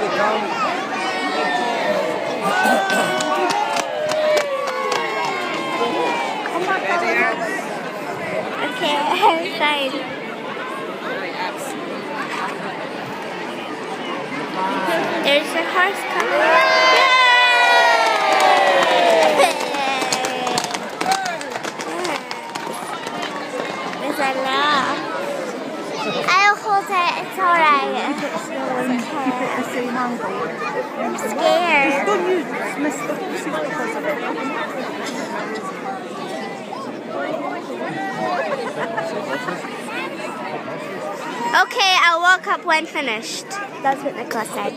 come. Okay, I'm excited. There's a horse coming. There's a law. I'll hold it. It's alright. I'm scared. Don't you dismiss the because of it? Okay, I'll walk up when finished. That's what Nicholas said.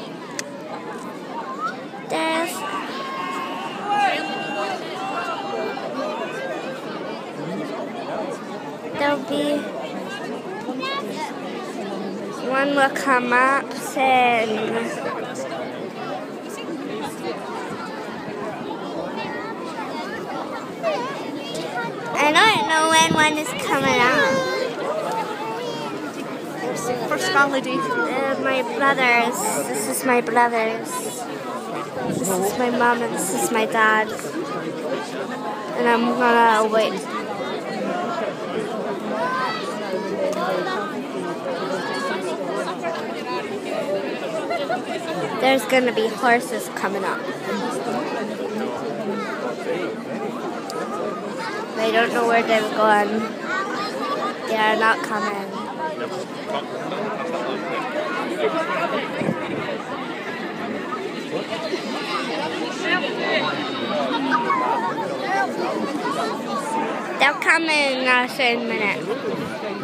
There's. There'll be. One will come up and. I don't know when one is coming out. First melody. Uh, my brothers. This is my brothers. This is my mom and this is my dad. And I'm gonna wait. There's gonna be horses coming up. They don't know where they're going. They are not coming. They'll come in a certain minute.